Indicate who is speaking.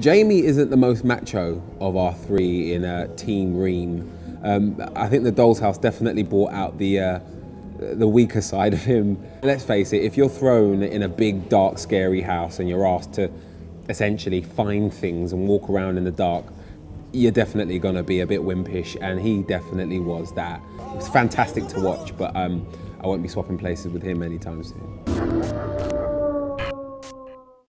Speaker 1: Jamie isn't the most macho of our three in a Team Ream. Um, I think the Doll's House definitely brought out the uh, the weaker side of him. Let's face it, if you're thrown in a big, dark, scary house and you're asked to essentially find things and walk around in the dark, you're definitely going to be a bit wimpish, and he definitely was that. It was fantastic to watch, but um, I won't be swapping places with him anytime soon.